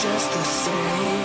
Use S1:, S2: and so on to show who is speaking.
S1: just the same.